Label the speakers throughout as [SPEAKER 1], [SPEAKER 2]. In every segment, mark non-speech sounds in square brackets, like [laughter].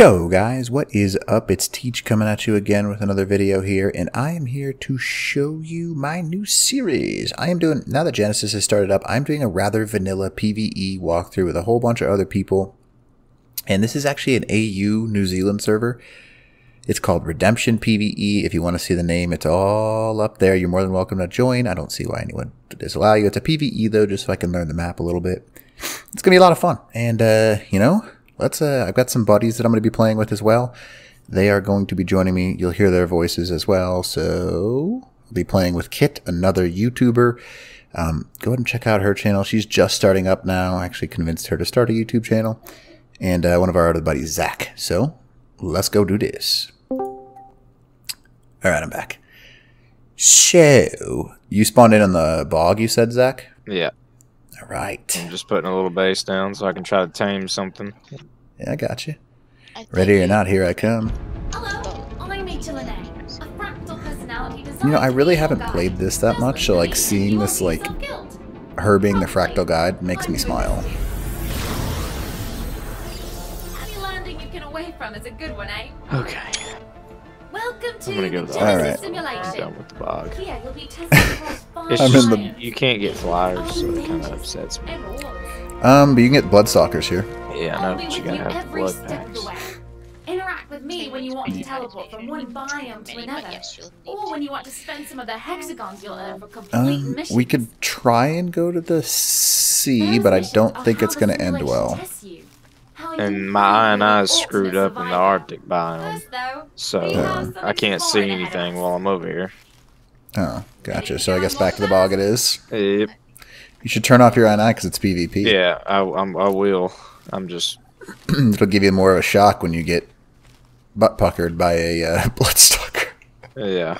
[SPEAKER 1] Yo guys, what is up? It's Teach coming at you again with another video here, and I am here to show you my new series. I am doing, now that Genesis has started up, I'm doing a rather vanilla PvE walkthrough with a whole bunch of other people. And this is actually an AU New Zealand server. It's called Redemption PvE. If you want to see the name, it's all up there. You're more than welcome to join. I don't see why anyone would disallow you. It's a PvE though, just so I can learn the map a little bit. It's going to be a lot of fun. And, uh, you know, let's uh, I've got some buddies that I'm going to be playing with as well. They are going to be joining me. You'll hear their voices as well. So I'll be playing with Kit, another YouTuber. Um, go ahead and check out her channel. She's just starting up now. I actually convinced her to start a YouTube channel. And uh, one of our other buddies, Zach. So let's go do this. All right, I'm back. So you spawned in on the bog, you said, Zach?
[SPEAKER 2] Yeah,
[SPEAKER 1] All right.
[SPEAKER 2] I'm just putting a little base down so I can try to tame something.
[SPEAKER 1] Yeah, I got you.
[SPEAKER 3] I
[SPEAKER 1] Ready or not, here I come.
[SPEAKER 4] Hello, I'm Rachel Lene, a fractal personality designer.
[SPEAKER 1] You know, I really haven't played this that much, so like seeing this like her being the fractal guide makes me smile.
[SPEAKER 4] Any landing you can away from is a good one, eh?
[SPEAKER 2] Okay,
[SPEAKER 4] Welcome to
[SPEAKER 2] I'm gonna go to the-
[SPEAKER 4] Genesis
[SPEAKER 1] Alright.
[SPEAKER 2] I'm
[SPEAKER 4] simulation.
[SPEAKER 2] done with the bog.
[SPEAKER 4] Here you'll be tested across [laughs] five
[SPEAKER 2] It's
[SPEAKER 1] I'm
[SPEAKER 2] just,
[SPEAKER 1] in the-
[SPEAKER 2] you can't get flyers, so it kind of upsets me.
[SPEAKER 1] Um, but you can get Bloodstalkers here.
[SPEAKER 2] Yeah, I know,
[SPEAKER 4] be
[SPEAKER 2] but you
[SPEAKER 4] with
[SPEAKER 2] gotta have
[SPEAKER 4] every
[SPEAKER 2] blood
[SPEAKER 4] step
[SPEAKER 2] packs.
[SPEAKER 4] Interact with me when you want to teleport from one biome to another.
[SPEAKER 3] yes, you'll need
[SPEAKER 4] Or when you want to spend some of the hexagons you'll earn for complete
[SPEAKER 1] Um,
[SPEAKER 4] missions.
[SPEAKER 1] we could try and go to the sea, but I don't think it's going to end well.
[SPEAKER 4] tests you. How
[SPEAKER 2] And my eye and
[SPEAKER 4] really
[SPEAKER 2] eyes screwed up in the. Arctic biome,
[SPEAKER 4] First,
[SPEAKER 2] so
[SPEAKER 4] we
[SPEAKER 2] I can't see
[SPEAKER 4] exploring ahead of
[SPEAKER 2] anything while I'm over here.
[SPEAKER 1] Oh, gotcha. So I guess back to the bog it is.
[SPEAKER 2] Yep.
[SPEAKER 1] You should turn off your eye because it's PvP.
[SPEAKER 2] Yeah, I, I'm, I will. I'm just [clears throat]
[SPEAKER 1] It'll give you more of a shock when you get butt puckered by a uh, [laughs] Bloodstalker.
[SPEAKER 2] yeah.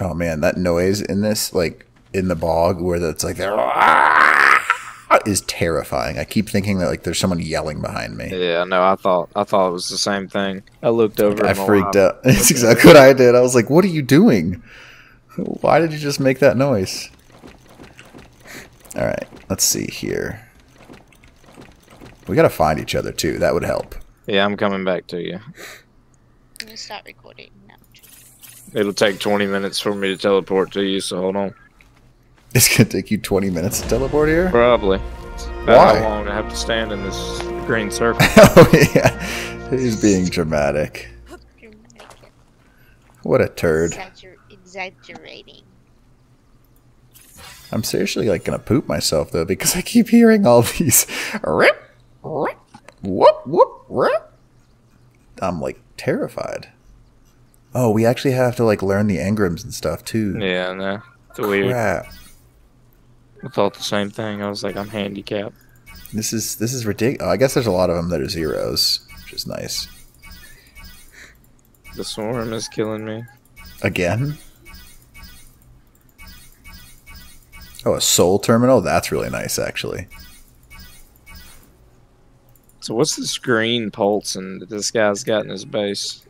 [SPEAKER 1] Oh man, that noise in this, like in the bog, where it's like they're is terrifying. I keep thinking that like there's someone yelling behind me.
[SPEAKER 2] Yeah, no, I thought I thought it was the same thing. I looked over.
[SPEAKER 1] I freaked out. [laughs] It's exactly what I did. I was like, "What are you doing? Why did you just make that noise?" All right, let's see here. We gotta find each other too. That would help.
[SPEAKER 2] Yeah, I'm coming back to you.
[SPEAKER 3] I'm gonna start recording now.
[SPEAKER 2] It'll take 20 minutes for me to teleport to you, so hold on.
[SPEAKER 1] It's gonna take you 20 minutes to teleport here.
[SPEAKER 2] Probably.
[SPEAKER 1] Why?
[SPEAKER 2] How long I have to stand in this green circle? [laughs]
[SPEAKER 1] oh yeah, he's being dramatic. What a turd.
[SPEAKER 3] Exagger- exaggerating.
[SPEAKER 1] I'm seriously like gonna poop myself though because I keep hearing all these rip, rip, whoop, whoop, rip. I'm like terrified. Oh, we actually have to like learn the engrams and stuff too.
[SPEAKER 2] Yeah, no. It's weird. I thought the same thing. I was like, I'm handicapped.
[SPEAKER 1] This is this is ridiculous. I guess there's a lot of them that are zeros, which is nice.
[SPEAKER 2] The swarm is killing me.
[SPEAKER 1] Again. Oh, a soul terminal. That's really nice, actually.
[SPEAKER 2] So what's this green pulsing that this guy's got in his base?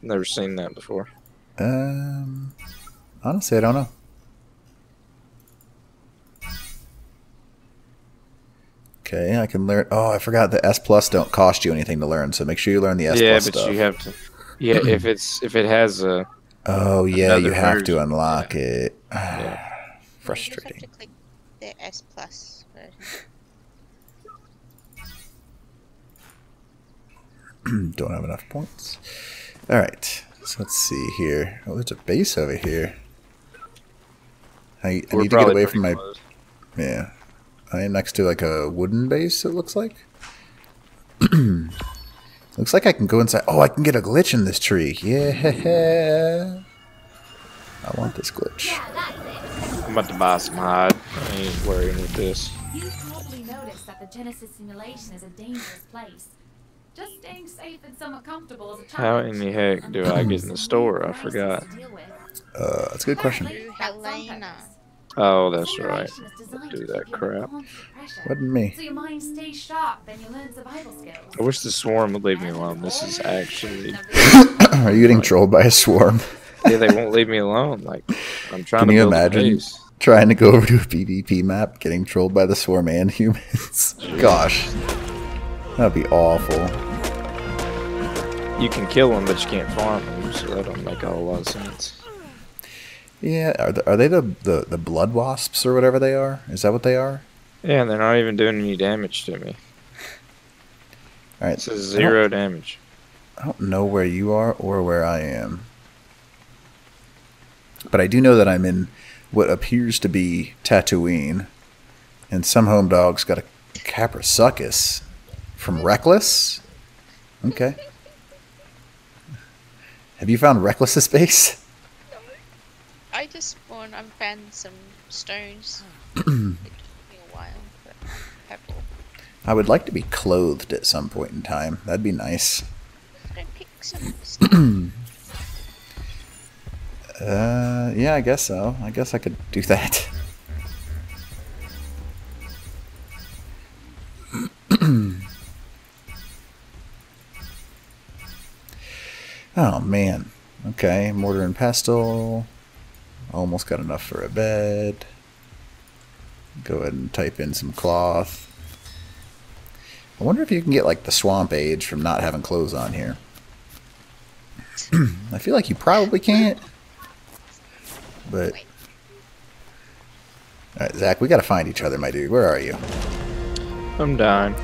[SPEAKER 2] Never seen that before.
[SPEAKER 1] Um, honestly, I don't know. Okay, I can learn. Oh, I forgot the S plus don't cost you anything to learn, so make sure you learn the S
[SPEAKER 2] yeah,
[SPEAKER 1] plus
[SPEAKER 2] but
[SPEAKER 1] stuff.
[SPEAKER 2] you have to. Yeah, if it's if it has a
[SPEAKER 1] oh yeah, you
[SPEAKER 2] another
[SPEAKER 1] have to
[SPEAKER 2] version,
[SPEAKER 1] unlock it. [sighs]
[SPEAKER 2] Yeah.
[SPEAKER 3] You just
[SPEAKER 1] Frustrating.
[SPEAKER 3] have to click the S plus [clears throat]
[SPEAKER 1] don't have enough points. All right, so let's see here. Oh, there's a base over here. I, I need to get away from my
[SPEAKER 2] close.
[SPEAKER 1] Yeah. I am next to like a wooden base, it looks like. [clears throat] looks like I can go inside. Oh, I can get a glitch in this tree. Yeah. I want this glitch.
[SPEAKER 4] Yeah, that's it.
[SPEAKER 2] I'm about to buy some hide. I ain't worrying with this.
[SPEAKER 4] You've probably noticed that the Genesis simulation is a dangerous place. Just staying safe and somewhat comfortable is a
[SPEAKER 2] How in the heck do I get in the store? I forgot.
[SPEAKER 1] Uh, that's a good question.
[SPEAKER 3] Helena.
[SPEAKER 2] Oh, that's right. Do that crap.
[SPEAKER 1] Wasn't me.
[SPEAKER 4] So your mind stays sharp and you learn survival skills.
[SPEAKER 2] I wish the swarm would leave me alone. This is actually. [coughs]
[SPEAKER 1] Are you getting trolled by a swarm?
[SPEAKER 2] Yeah, they won't leave me alone. Like, I'm trying
[SPEAKER 1] Can
[SPEAKER 2] to
[SPEAKER 1] you
[SPEAKER 2] build
[SPEAKER 1] imagine?
[SPEAKER 2] base.
[SPEAKER 1] trying to go [laughs] over to a PvP map, getting trolled by the swarm and [laughs] humans. Gosh, that'd be awful.
[SPEAKER 2] You can kill them, but you can't farm them, so that don't make a whole lot of sense.
[SPEAKER 1] Yeah, are, the, are they the, the the blood wasps or whatever they are? Is that what they are?
[SPEAKER 2] Yeah, and they're not even doing any damage to me.
[SPEAKER 1] All right,
[SPEAKER 2] It says zero damage.
[SPEAKER 1] I don't know where you are or where I am. But I do know that I'm in what appears to be Tatooine. And some home dogs got a Caprasuchus from Reckless. Okay. Have you found Reckless's [laughs] base?
[SPEAKER 3] I just spawned. I found some stones. it [clears throat] took me a while, but purple.
[SPEAKER 1] I would like to be clothed at some point in time. That'd be nice.
[SPEAKER 3] Go pick some [clears throat] stuff.
[SPEAKER 1] Uh, yeah, I guess so. I guess I could do that. [clears throat] oh man. Okay, mortar and pestle. Almost got enough for a bed. Go ahead and type in some cloth. I wonder if you can get like the swamp age from not having clothes on here. [clears throat] I feel like you probably can't. But all right, Zach, we got to find each other, my dude. Where are you?
[SPEAKER 2] I'm dying.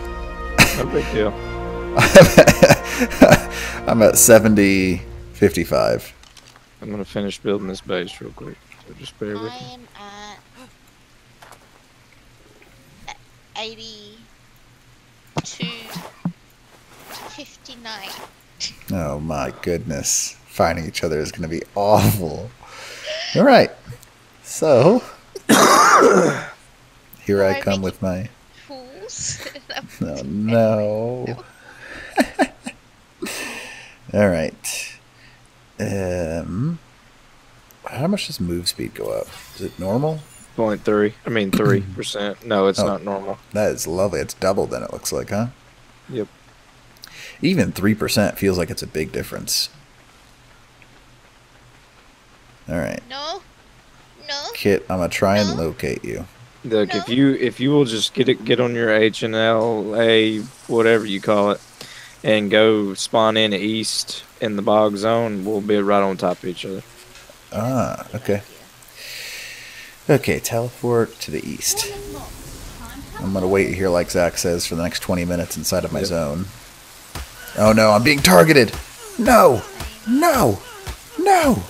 [SPEAKER 2] No big deal. [laughs]
[SPEAKER 1] I'm at 70, 55.
[SPEAKER 2] I'm gonna finish building this base real quick. So just bear with me.
[SPEAKER 3] I am at a- 82 59.
[SPEAKER 1] Oh my goodness, finding each other is going to be awful. All right, so [coughs] here I
[SPEAKER 3] Why
[SPEAKER 1] come with my.
[SPEAKER 3] Fools. [laughs]
[SPEAKER 1] Oh no. [laughs] All right. Um, how much does move speed go up? Is it normal?
[SPEAKER 2] Point three. I mean [clears throat] three percent. No, it's
[SPEAKER 1] Oh.
[SPEAKER 2] not normal.
[SPEAKER 1] That is lovely. It's double then it looks like, huh?
[SPEAKER 2] Yep.
[SPEAKER 1] Even 3% feels like it's a big difference. All right.
[SPEAKER 3] No. No.
[SPEAKER 1] Kit, I'm going to try and locate you.
[SPEAKER 2] Look, if you if you will just get it get on your H and L A whatever you call it, and go spawn in east in the bog zone, we'll be right on top of each other.
[SPEAKER 1] Ah, okay. Okay, teleport to the east. I'm to wait here, like Zach says, for the next 20 minutes inside of my
[SPEAKER 2] Yep.
[SPEAKER 1] zone. Oh no, I'm being targeted! No! No! No!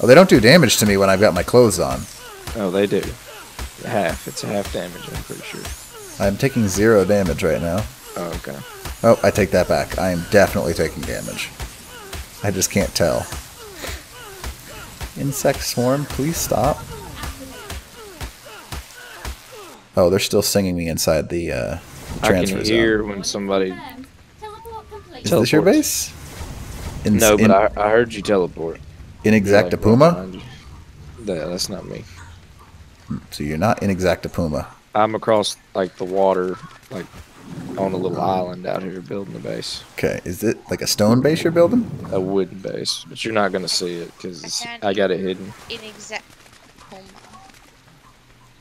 [SPEAKER 1] Oh, they don't do damage to me when I've got my clothes on.
[SPEAKER 2] Oh, they do. Half. It's half damage. I'm pretty sure.
[SPEAKER 1] I'm taking zero damage right now.
[SPEAKER 2] Oh, okay.
[SPEAKER 1] Oh, I take that back. I am definitely taking damage. I just can't tell. Insect swarm, please stop. Oh, they're still singing me inside the uh,
[SPEAKER 2] I
[SPEAKER 1] transfer
[SPEAKER 2] can
[SPEAKER 1] zone.
[SPEAKER 2] hear when somebody.
[SPEAKER 1] Is this your base? In,
[SPEAKER 2] No, but
[SPEAKER 1] in,
[SPEAKER 2] I, I heard you teleport.
[SPEAKER 1] in
[SPEAKER 2] Like, right
[SPEAKER 1] Exactapuma?
[SPEAKER 2] Yeah, that's not me.
[SPEAKER 1] So you're not in Exactapuma.
[SPEAKER 2] I'm across like the water, like on a little island out here building the base,
[SPEAKER 1] Okay, is it like a stone base you're building?
[SPEAKER 2] a wooden base. But you're not gonna see it because
[SPEAKER 3] I
[SPEAKER 2] I got it hidden.
[SPEAKER 3] Inexact coma.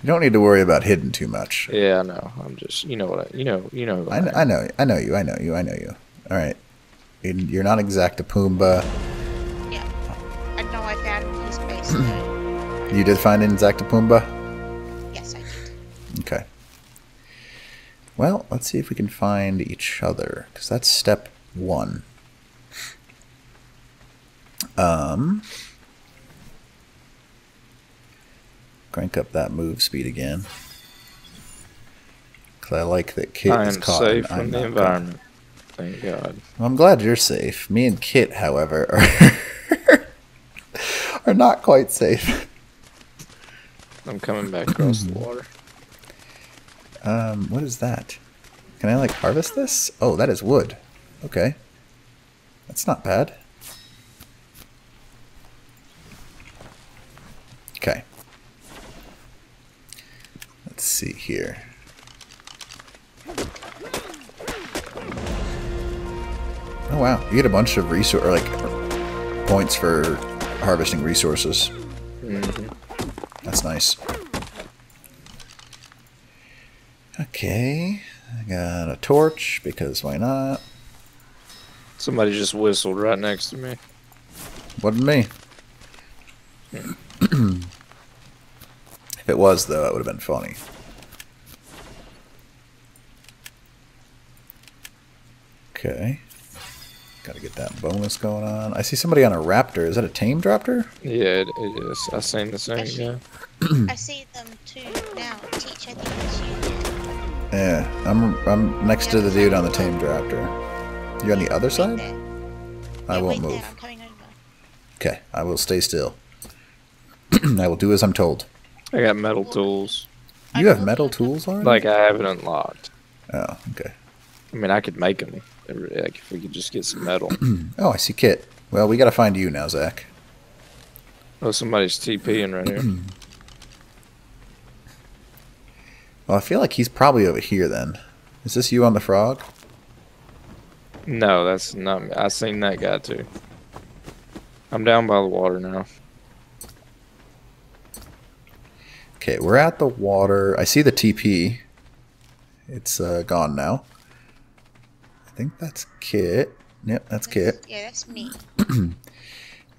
[SPEAKER 1] You don't need to worry about hidden too much.
[SPEAKER 2] Yeah, I know. I'm just, you know what I, you know, you know.
[SPEAKER 1] I know. I know, I know you, I know you, I know you. All right, you're not Exactapumba.
[SPEAKER 3] Yeah. I know I found his base. [clears throat]
[SPEAKER 1] You did find Exactapumba.
[SPEAKER 3] Yes, I did.
[SPEAKER 1] Okay. Well, let's see if we can find each other, because that's step one. Um, crank up that move speed again. Because I like that Kit
[SPEAKER 2] I
[SPEAKER 1] is
[SPEAKER 2] am
[SPEAKER 1] caught.
[SPEAKER 2] safe
[SPEAKER 1] and I'm
[SPEAKER 2] from the environment. Thank God.
[SPEAKER 1] Well, I'm glad you're safe. Me and Kit, however, [laughs] are, are not quite safe.
[SPEAKER 2] I'm coming back across the water.
[SPEAKER 1] Um, what is that? Can I like harvest this? Oh, that is wood. Okay. That's not bad. Okay. Let's see here. Oh wow, you get a bunch of resource or like points for harvesting resources.
[SPEAKER 2] hmm
[SPEAKER 1] That's nice. Okay. I got a torch because why not?
[SPEAKER 2] Somebody just whistled right next to me.
[SPEAKER 1] Wasn't me. [clears throat] if it was, though, it would have been funny. Okay. Gotta get that bonus going on. I see somebody on a raptor. Is that a tamed raptor?
[SPEAKER 2] Yeah, it, it is. I seen the same
[SPEAKER 3] Actually-
[SPEAKER 2] guy.
[SPEAKER 3] I see them too now. Teach, I think it's you.
[SPEAKER 1] Yeah, I'm I'm next to the dude on the tamed raptor. You're on the other side? I won't move.
[SPEAKER 3] There. I'm coming over.
[SPEAKER 1] Okay, I will stay still. [clears throat] I will do as I'm told.
[SPEAKER 2] I got metal tools.
[SPEAKER 1] You have metal tools already?
[SPEAKER 2] Like I have it unlocked.
[SPEAKER 1] Oh, okay.
[SPEAKER 2] I mean, I could make them. Like if we could just get some metal. [clears throat]
[SPEAKER 1] Oh, I see Kit. Well, we gotta find you now, Zach.
[SPEAKER 2] Oh, somebody's TPing right here. [clears throat]
[SPEAKER 1] Well, I feel like he's probably over here then. Is this you on the frog?
[SPEAKER 2] No, that's not me. I seen that guy too. I'm down by the water now.
[SPEAKER 1] Okay, we're at the water. I see the TP. It's uh, gone now. I think that's Kit. Yep, that's Kit.
[SPEAKER 3] Yeah, that's me. [clears throat]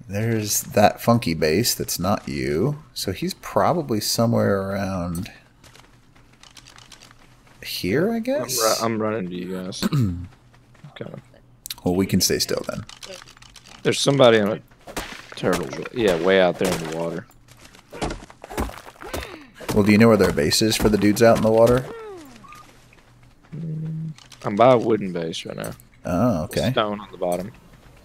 [SPEAKER 1] There's that funky base that's not you. So he's probably somewhere around here, I
[SPEAKER 2] I'm,
[SPEAKER 1] guess.
[SPEAKER 2] ru- I'm running to you guys. [clears throat] okay.
[SPEAKER 1] well, we can stay still then.
[SPEAKER 2] There's somebody on a turtle. Yeah, way out there in the water.
[SPEAKER 1] Well, do you know where their base is for the dudes out in the water?
[SPEAKER 2] Mm, I'm by a wooden base right now.
[SPEAKER 1] Oh, okay.
[SPEAKER 2] Stone on the bottom.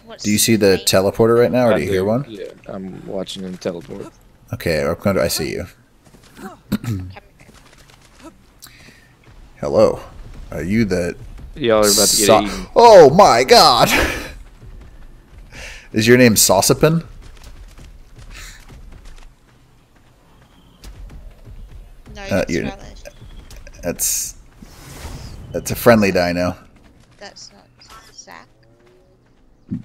[SPEAKER 3] What's
[SPEAKER 1] Do you see the teleporter right now, or
[SPEAKER 2] I
[SPEAKER 1] do you hear one?
[SPEAKER 2] Yeah, I'm watching him teleport.
[SPEAKER 1] Okay, I'm going to, I see you.
[SPEAKER 3] Coming over.
[SPEAKER 1] Hello. Are you that?
[SPEAKER 2] Y'all are about to get
[SPEAKER 1] Sa-
[SPEAKER 2] eaten.
[SPEAKER 1] Oh my god! Is your name Saucepin?
[SPEAKER 3] No,
[SPEAKER 1] Uh,
[SPEAKER 3] that's
[SPEAKER 1] you're-
[SPEAKER 3] relish.
[SPEAKER 1] That's that's a friendly dino.
[SPEAKER 3] That's not Zach.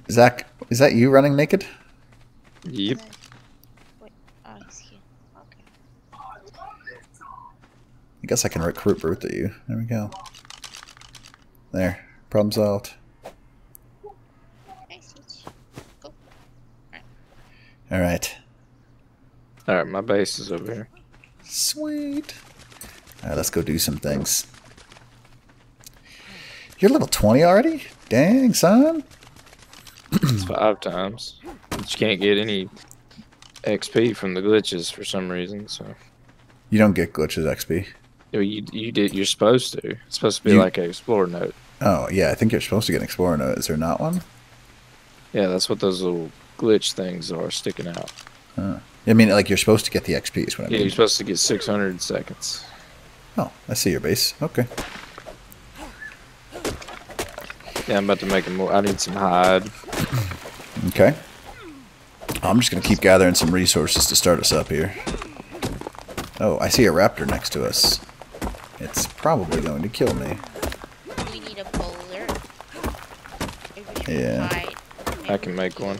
[SPEAKER 1] Zach, is that you running naked?
[SPEAKER 2] Yep.
[SPEAKER 3] No. Wait. Oh, it's here. Okay.
[SPEAKER 1] I guess I can recruit root to you. There we go. There. Problem solved. Alright.
[SPEAKER 2] All right, my base is over here.
[SPEAKER 1] Sweet. Alright, let's go do some things. You're level 20 already? Dang, son.
[SPEAKER 2] It's five times. But you can't get any XP from the glitches for some reason. So
[SPEAKER 1] You don't get glitches XP.
[SPEAKER 2] You you, did. You're supposed to. It's supposed to be
[SPEAKER 1] You-
[SPEAKER 2] like an explorer note.
[SPEAKER 1] Oh, yeah, I think you're supposed to get an Explorer note. Is there not one?
[SPEAKER 2] Yeah, that's what those little glitch things are sticking out.
[SPEAKER 1] I mean, like, you're supposed to get the XP, is what I
[SPEAKER 2] Yeah,
[SPEAKER 1] mean.
[SPEAKER 2] you're supposed to get 600 seconds.
[SPEAKER 1] Oh, I see your base. Okay.
[SPEAKER 2] Yeah, I'm about to make a more. I need some hide. [clears throat]
[SPEAKER 1] Okay. I'm just going to keep gathering some resources to start us up here. Oh, I see a raptor next to us. It's probably going to kill me.
[SPEAKER 3] We need a bola.
[SPEAKER 1] Yeah.
[SPEAKER 3] hide.
[SPEAKER 2] I can make one.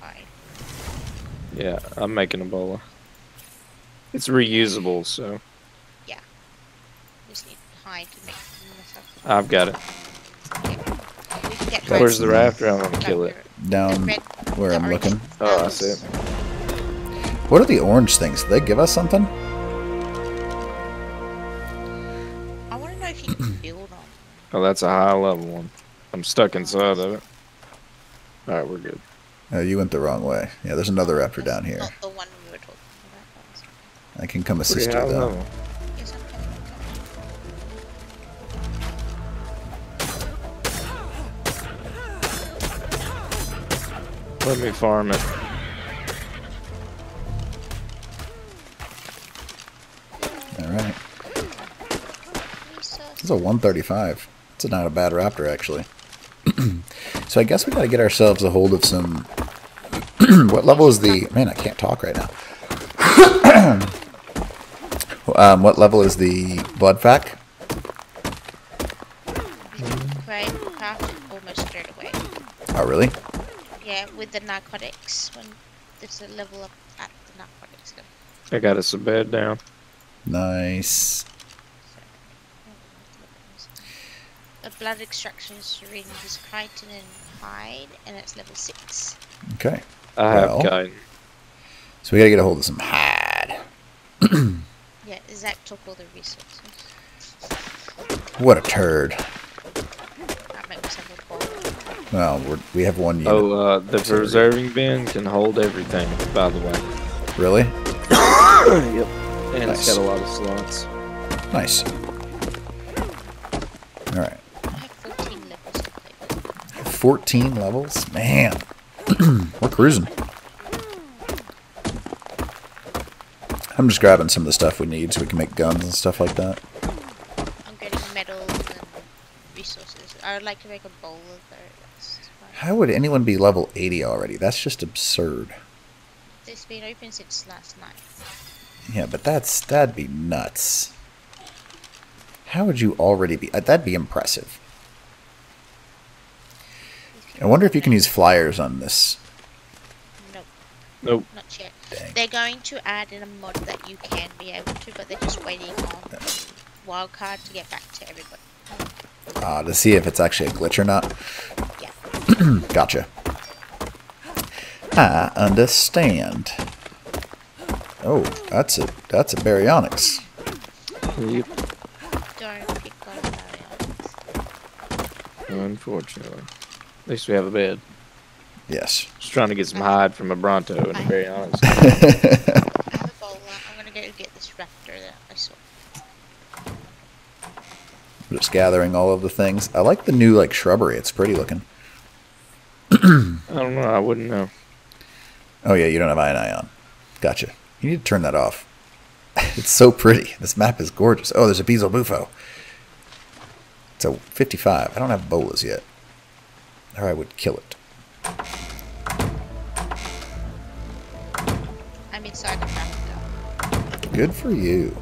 [SPEAKER 3] hide.
[SPEAKER 2] Yeah, I'm making a bola. It's reusable, so
[SPEAKER 3] We just need hide to make stuff.
[SPEAKER 2] I've got it.
[SPEAKER 3] We can get
[SPEAKER 2] Where's the raptor? I'm gonna kill it.
[SPEAKER 1] Down
[SPEAKER 3] red-
[SPEAKER 1] where
[SPEAKER 3] the
[SPEAKER 1] I'm
[SPEAKER 3] orange
[SPEAKER 1] looking.
[SPEAKER 2] Oh, I see it.
[SPEAKER 1] What are the orange things? Do they give us something?
[SPEAKER 3] Know if you can build on.
[SPEAKER 2] Oh, that's a high level one. I'm stuck inside of it. All right, we're good.
[SPEAKER 1] Oh, you went the wrong way. Yeah, there's another raptor
[SPEAKER 3] That's
[SPEAKER 1] down here.
[SPEAKER 3] Not the one we were talking about.
[SPEAKER 1] I can come assist you, though.
[SPEAKER 2] level.
[SPEAKER 3] Yes, I'm coming. I'm coming.
[SPEAKER 2] Let me farm it.
[SPEAKER 3] Lisa,
[SPEAKER 1] This is a 135. It's not a bad raptor, actually. [clears throat] so I guess we gotta get ourselves a hold of some... [clears throat] what level is the... Man, I can't talk right now. [clears throat] um, what level is the blood fac?
[SPEAKER 3] we can create craft it almost straight away.
[SPEAKER 1] Oh, really?
[SPEAKER 3] Yeah, with the narcotics when there's a level up at the narcotics level.
[SPEAKER 2] I got us a bed down.
[SPEAKER 1] Nice.
[SPEAKER 3] A blood extraction syringe is chitin and hide, and it's level six.
[SPEAKER 1] Okay.
[SPEAKER 2] I have
[SPEAKER 1] Well. So we gotta get a hold of some hide. [clears throat]
[SPEAKER 3] Yeah, Zach took all the resources.
[SPEAKER 1] What a turd.
[SPEAKER 3] I make myself a bowl.
[SPEAKER 1] Well, we're, we have one unit.
[SPEAKER 2] Oh, uh, the
[SPEAKER 1] Sorry.
[SPEAKER 2] preserving bin can hold everything. By the way.
[SPEAKER 1] Really? [coughs]
[SPEAKER 2] yep. And
[SPEAKER 1] Nice.
[SPEAKER 2] it's got a lot of slots.
[SPEAKER 1] Nice.
[SPEAKER 3] 14 levels?
[SPEAKER 1] Man. [clears throat] We're cruising. I'm just grabbing some of the stuff we need so we can make guns and stuff like that.
[SPEAKER 3] I'm getting metals and resources. I would like to make a bowl of those.
[SPEAKER 1] How would anyone be level 80 already? That's just absurd.
[SPEAKER 3] It's been open since last night.
[SPEAKER 1] Yeah, but that's that'd be nuts. How would you already be? uh, That'd be impressive. I wonder if you can use flyers on this.
[SPEAKER 3] Nope,
[SPEAKER 2] Nope.
[SPEAKER 3] not yet.
[SPEAKER 1] Dang.
[SPEAKER 3] They're going to add in a mod that you can be able to, but they're just waiting on wildcard to get back to everybody.
[SPEAKER 1] Uh, to see if it's actually a glitch or not.
[SPEAKER 3] Yeah. [clears throat]
[SPEAKER 1] Gotcha. I understand. Oh, that's a that's a baryonyx.
[SPEAKER 2] Yep.
[SPEAKER 3] Don't pick on Mariana.
[SPEAKER 2] Unfortunately. At least we have a bed.
[SPEAKER 1] Yes.
[SPEAKER 2] Just trying to get some hide from a Bronto, to be very honest.
[SPEAKER 3] I have a bowl. I'm gonna go get this raptor that I saw.
[SPEAKER 1] Just gathering all of the things. I like the new like shrubbery. It's pretty looking.
[SPEAKER 2] I don't know. I wouldn't know.
[SPEAKER 1] Oh yeah, you don't have ion on. Gotcha. You need to turn that off. [laughs] it's so pretty. This map is gorgeous. Oh, there's a Beelzebufo. It's a 55. I don't have bolas yet. Or I would kill it.
[SPEAKER 3] I'm inside the raptor.
[SPEAKER 1] Good for you.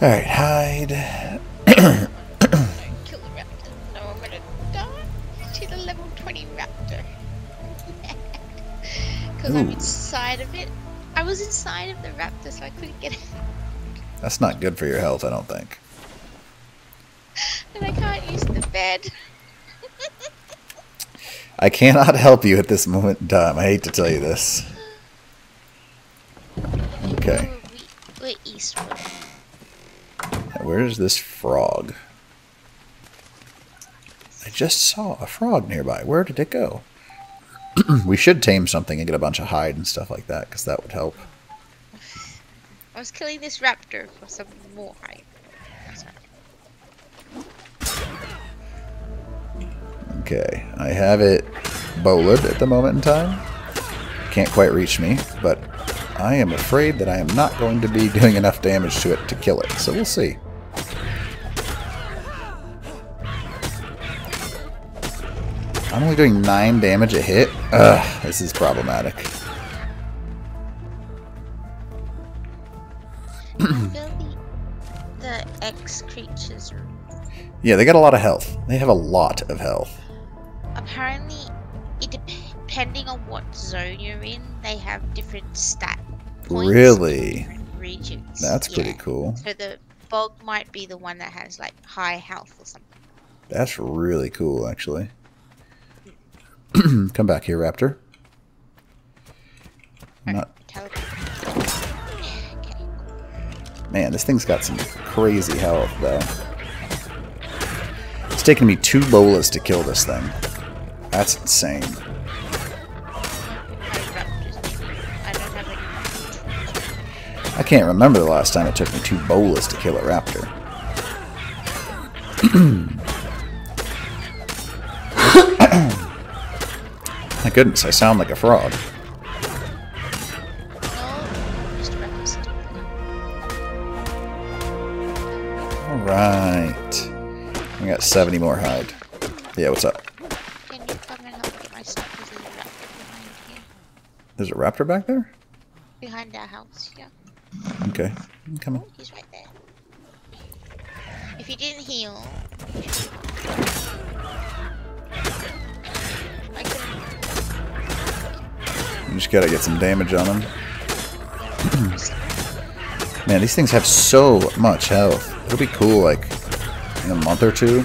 [SPEAKER 1] Alright, hide.
[SPEAKER 3] Kill the raptor. No, I'm gonna die to the level 20 raptor. [laughs] Because I'm inside of it. I was inside of the raptor, so I couldn't get it.
[SPEAKER 1] That's not good for your health, I don't think. [laughs]
[SPEAKER 3] And I can't use the bed.
[SPEAKER 1] I cannot help you at this moment in time. I hate to tell you this. Okay.
[SPEAKER 3] We're eastward.
[SPEAKER 1] Where's this frog? I just saw a frog nearby. Where did it go? [clears throat] we should tame something and get a bunch of hide and stuff like that, because that would help.
[SPEAKER 3] I was killing this raptor for some more hype.
[SPEAKER 1] Okay, I have it bowled at the moment in time. Can't quite reach me, but I am afraid that I am not going to be [laughs] doing enough damage to it to kill it, so we'll see. I'm only doing 9 damage a hit? Ugh, this is problematic.
[SPEAKER 3] The, [coughs] the X creatures
[SPEAKER 1] Yeah, they got a lot of health. They have a lot of health.
[SPEAKER 3] Different stat points
[SPEAKER 1] Really?
[SPEAKER 3] regions.
[SPEAKER 1] That's pretty cool.
[SPEAKER 3] So the bog might be the one that has like high health or something.
[SPEAKER 1] That's really cool, actually. Hmm. [clears throat] Come back here, Raptor. Not
[SPEAKER 3] Okay.
[SPEAKER 1] Man, this thing's got some crazy health, though. It's taken me two bolas to kill this thing. That's insane.
[SPEAKER 3] I
[SPEAKER 1] can't remember the last time it took me two bolas to kill a raptor. [coughs] My goodness, I sound like a frog. Alright. I got 70 more hide. Yeah, what's up?
[SPEAKER 3] There's a raptor
[SPEAKER 1] back there?
[SPEAKER 3] Behind that house, yeah.
[SPEAKER 1] Okay, I'm coming.
[SPEAKER 3] Oh, he's right there. If he didn't heal, I could.
[SPEAKER 1] You just gotta get some damage on them. [clears throat] Man, these things have so much health. It'll be cool, like, in a month or two,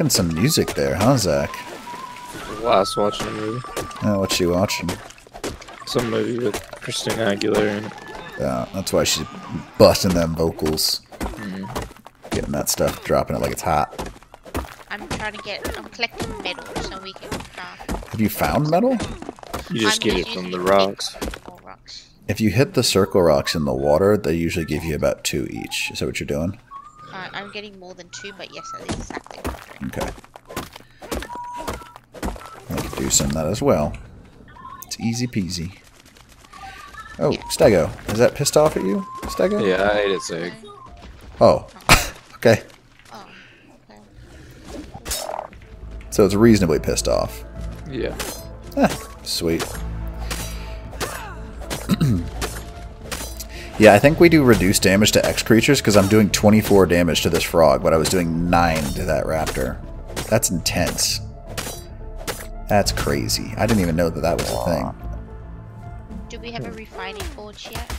[SPEAKER 1] Rocking some music there, huh, Zach?
[SPEAKER 2] Last watching a movie.
[SPEAKER 1] Oh, what you watching?
[SPEAKER 2] Some movie with Christina Aguilera in it.
[SPEAKER 1] Yeah, that's why she's busting them vocals. Getting that stuff, dropping it like it's hot.
[SPEAKER 3] I'm trying to get. I'm collecting metal so we can craft
[SPEAKER 1] Have you found metal?
[SPEAKER 2] You just
[SPEAKER 3] I'm
[SPEAKER 2] get it from the rocks.
[SPEAKER 3] rocks.
[SPEAKER 1] If you hit the circle rocks in the water, they usually give you about two each. Is that what you're doing?
[SPEAKER 3] Uh, I'm getting more than two, but yes, that is exactly what I'm doing.
[SPEAKER 1] Okay. I could do some of that as well. It's easy peasy. Oh, Stego. Is that pissed off at you, Stego?
[SPEAKER 2] Yeah, I ate its egg.
[SPEAKER 1] Oh. [laughs] okay. So it's reasonably pissed off.
[SPEAKER 2] Yeah.
[SPEAKER 1] Eh, sweet. Yeah, I think we do reduced damage to X creatures because I'm doing 24 damage to this frog, but I was doing 9 to that raptor. That's intense. That's crazy. I didn't even know that that was a thing.
[SPEAKER 3] Do we have a refining forge yet?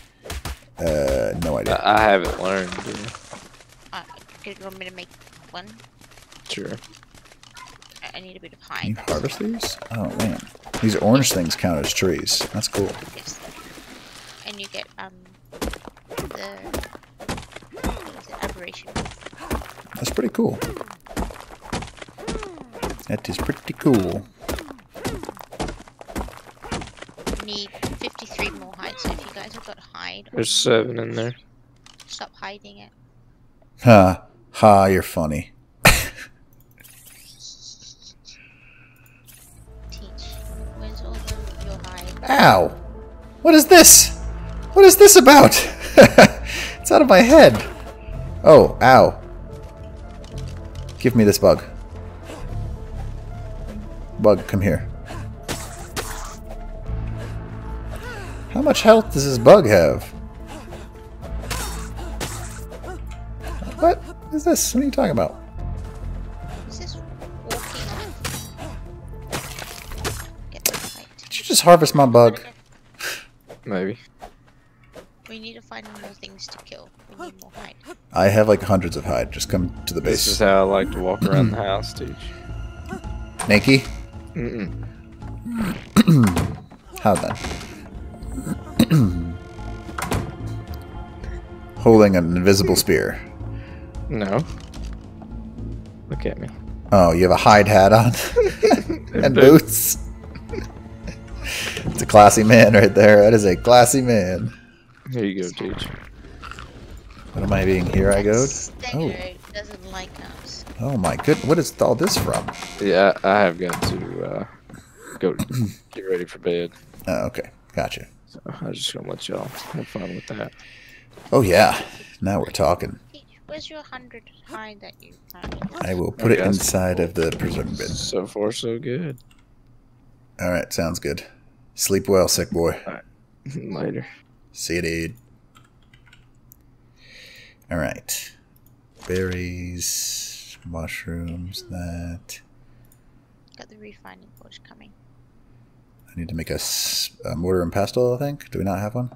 [SPEAKER 1] Uh, no idea.
[SPEAKER 2] I, I haven't learned. Yeah.
[SPEAKER 3] Uh, do you want me to make one?
[SPEAKER 2] Sure.
[SPEAKER 3] I- I need a bit of
[SPEAKER 1] Can you harvest these? Oh, man. These orange things count as trees. That's cool.
[SPEAKER 3] Yes. And you get um the what is it? Aberration.
[SPEAKER 1] That's pretty cool. That is pretty cool.
[SPEAKER 3] Need 53 more hide. So if you guys have got hide,
[SPEAKER 2] There's seven in there.
[SPEAKER 3] stop hiding it.
[SPEAKER 1] Ha. Ha, you're funny.
[SPEAKER 3] Teach. Where's all the, your hide?
[SPEAKER 1] Ow! What is this? What is this about? [laughs] it's out of my head. Oh, ow. Give me this bug. Bug, come here. How much health does this bug have? What is this? What are you talking about?
[SPEAKER 3] Is this walking off? Get the hide.
[SPEAKER 1] Did you just harvest my bug?
[SPEAKER 2] Maybe.
[SPEAKER 3] We need to find more things to kill. We need more hide.
[SPEAKER 1] I have like hundreds of hide. Just come to the base.
[SPEAKER 2] This is how I like to walk around the house, Teach.
[SPEAKER 1] Nakey?
[SPEAKER 2] Mm-mm. [clears throat]
[SPEAKER 1] How then? [clears throat] Holding an invisible spear.
[SPEAKER 2] No. Look at me.
[SPEAKER 1] Oh, you have a hide hat on [laughs] and boots. [laughs] it's a classy man right there. That is a classy man.
[SPEAKER 2] Here you go, Teach.
[SPEAKER 1] What am I being here? I go.
[SPEAKER 3] Stego doesn't like us.
[SPEAKER 1] Oh my good. What is all this from?
[SPEAKER 2] Yeah, I have got to uh, go [clears throat] get ready for bed.
[SPEAKER 1] Oh, okay, gotcha.
[SPEAKER 2] So I was just gonna let y'all have fun with that.
[SPEAKER 1] Oh yeah. Now we're talking.
[SPEAKER 3] Where's your hundred hide that you found?
[SPEAKER 1] I will put it
[SPEAKER 2] Okay.
[SPEAKER 1] inside of the preserve bin.
[SPEAKER 2] So far, so good.
[SPEAKER 1] All right, sounds good. Sleep well, sick boy. [laughs]
[SPEAKER 2] Later.
[SPEAKER 1] See you, dude. All right. Berries, mushrooms, that.
[SPEAKER 3] Got the refining forge coming.
[SPEAKER 1] I need to make a um, mortar and pestle, I think. Do we not have one?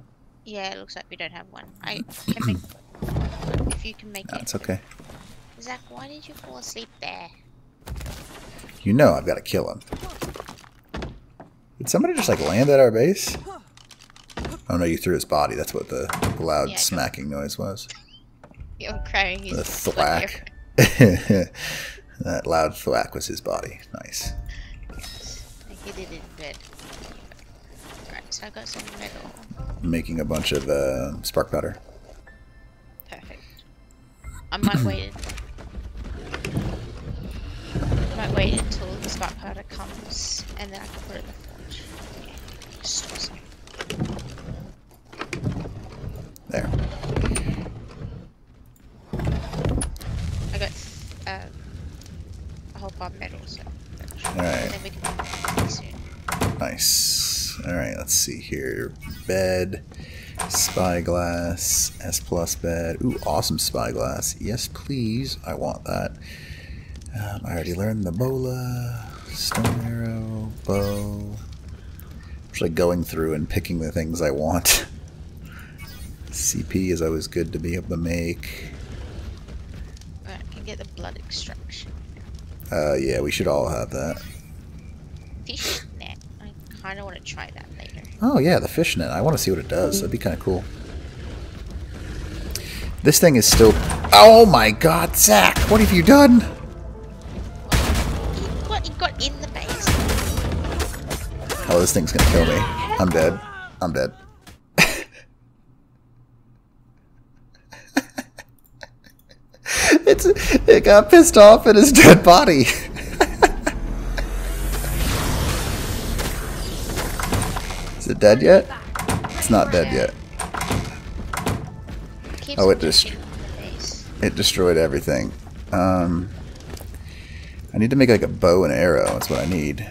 [SPEAKER 3] Yeah, it looks like we don't have one. I mm-hmm. can make one. If you can make
[SPEAKER 1] No,
[SPEAKER 3] it.
[SPEAKER 1] it's okay.
[SPEAKER 3] Zach, why did you fall asleep there?
[SPEAKER 1] You know I've got to kill him. Did somebody just like land at our base? Oh no, you threw his body. That's what the loud
[SPEAKER 3] Yeah,
[SPEAKER 1] smacking noise was.
[SPEAKER 3] You're crying.
[SPEAKER 1] The
[SPEAKER 3] He's bloody
[SPEAKER 1] thwack. [laughs] that loud thwack was his body. Nice.
[SPEAKER 3] He did it in bed. Right, so I got some metal.
[SPEAKER 1] Making a bunch of uh, spark powder.
[SPEAKER 3] Perfect. I might wait. I might wait until the spark powder comes, and then I can put it in the forge. Yeah. Store some.
[SPEAKER 1] There.
[SPEAKER 3] I got um, a whole bar of metal, so.
[SPEAKER 1] Alright.
[SPEAKER 3] And then we can soon.
[SPEAKER 1] Nice. All right, let's see here. Bed, spyglass, S plus bed. Ooh, awesome spyglass. Yes, please. I want that. Um, I already learned the bola, stone arrow, bow. Like going through and picking the things I want. [laughs] CP is always good to be able to make.
[SPEAKER 3] i Can get the blood extraction.
[SPEAKER 1] Uh, yeah, we should all have that.
[SPEAKER 3] Fish net. I kind of want to try that later.
[SPEAKER 1] Oh yeah, the fishnet. I want to see what it does. That'd be kind of cool. This thing is still. Oh my God, Zach! What have you done?
[SPEAKER 3] Got, he got in the base.
[SPEAKER 1] Oh, this thing's gonna kill me. I'm dead. I'm dead. [laughs] it's it got pissed off at his dead body. [laughs] Is it dead yet? It's not dead yet. Oh, it just-
[SPEAKER 3] jumping on the base.
[SPEAKER 1] It destroyed everything. Um, I need to make like a bow and arrow. That's what I need.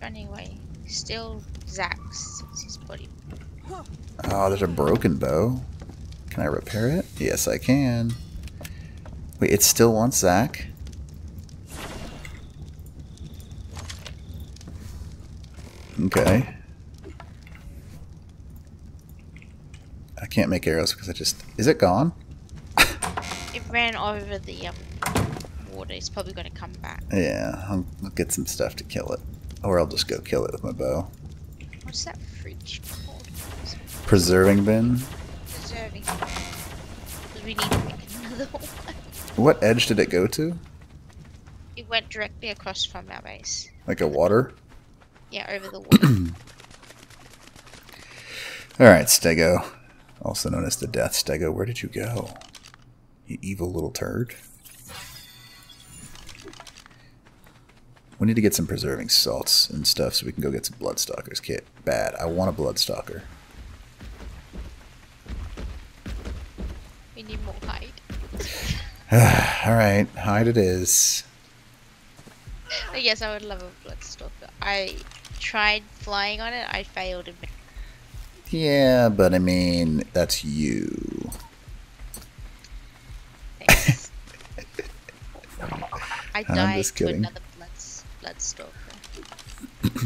[SPEAKER 3] Running away. Still Zach's his body.
[SPEAKER 1] Oh, there's a broken bow. Can I repair it? Yes, I can. Wait, it still wants Zach? Okay. I can't make arrows because I just... Is it gone?
[SPEAKER 3] It ran over the um, water. It's probably going to come back.
[SPEAKER 1] Yeah, I'll, I'll get some stuff to kill it. Or I'll just go kill it with my bow.
[SPEAKER 3] What's that fridge called?
[SPEAKER 1] Preserving bin?
[SPEAKER 3] Preserving. Because we need to make another [laughs] one.
[SPEAKER 1] What edge did it go to?
[SPEAKER 3] It went directly across from our base.
[SPEAKER 1] Like a water?
[SPEAKER 3] Yeah, over the water. [coughs]
[SPEAKER 1] Alright, Stego. Also known as the Death Stego. Where did you go? You evil little turd. We need to get some preserving salts and stuff so we can go get some Bloodstalkers kit. Bad. I want a Bloodstalker.
[SPEAKER 3] we need more hide. [sighs]
[SPEAKER 1] Alright, hide it is.
[SPEAKER 3] Yes, I would love a Bloodstalker. I tried flying on it. I failed.
[SPEAKER 1] Yeah, but I mean, that's you. [laughs]
[SPEAKER 3] I
[SPEAKER 1] I'm
[SPEAKER 3] died
[SPEAKER 1] just
[SPEAKER 3] to
[SPEAKER 1] kidding.
[SPEAKER 3] another Bloods, Bloodstalker.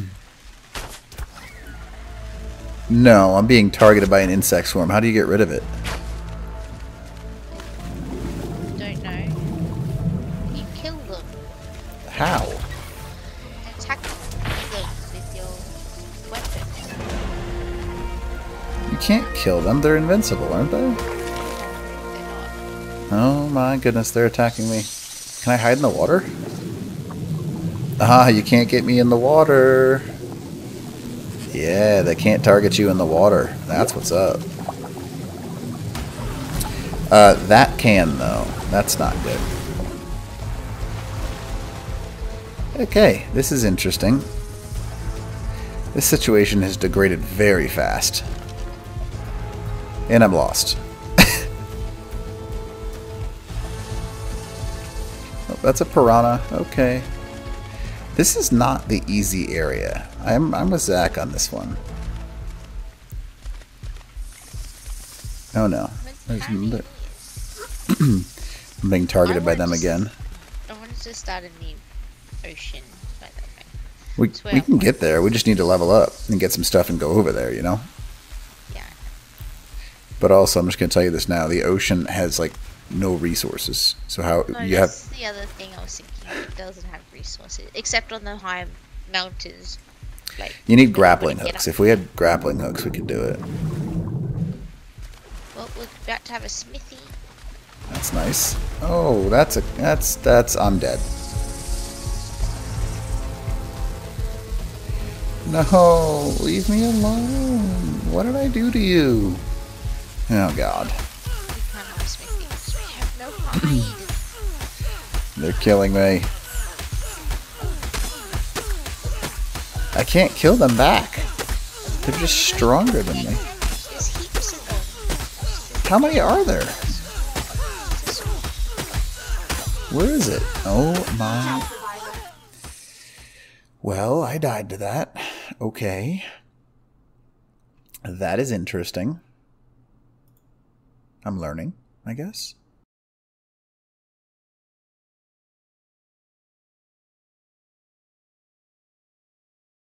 [SPEAKER 3] [clears throat]
[SPEAKER 1] No, I'm being targeted by an insect swarm. How do you get rid of it?
[SPEAKER 3] Don't know. You kill them.
[SPEAKER 1] How? You can't kill them. They're invincible, aren't they? Oh my goodness, they're attacking me. Can I hide in the water? Ah, you can't get me in the water. Yeah, they can't target you in the water. That's what's up. Uh, that can, though. That's not good. Okay, this is interesting. This situation has degraded very fast. And I'm lost. [laughs] Oh, that's a piranha. Okay. This is not the easy area. I'm, I'm with Zach on this one. Oh no. There's another- [clears throat] I'm being targeted by them
[SPEAKER 3] wanted
[SPEAKER 1] again.
[SPEAKER 3] I wanted to start in the ocean, by the way.
[SPEAKER 1] We, we can get there. We just need to level up and get some stuff and go over there, you know? But also, I'm just going to tell you this now. The ocean has, like, no resources. So how
[SPEAKER 3] No,
[SPEAKER 1] you have...
[SPEAKER 3] that's the other thing I was thinking. It doesn't have resources, except on the high mountains. Like
[SPEAKER 1] You need grappling hooks. If we had grappling hooks, we could do it.
[SPEAKER 3] Well, we're about to have a smithy.
[SPEAKER 1] That's nice. Oh, that's a... That's... That's... I'm dead. No, leave me alone. What did I do to you? Oh, God.
[SPEAKER 3] We can't have a smithy because we have no.
[SPEAKER 1] They're killing me. I can't kill them back. They're just stronger than me.
[SPEAKER 3] There's heaps of them.
[SPEAKER 1] How many are there? Where is it? Oh my. Well, I died to that. Okay. That is interesting. I'm learning, I guess.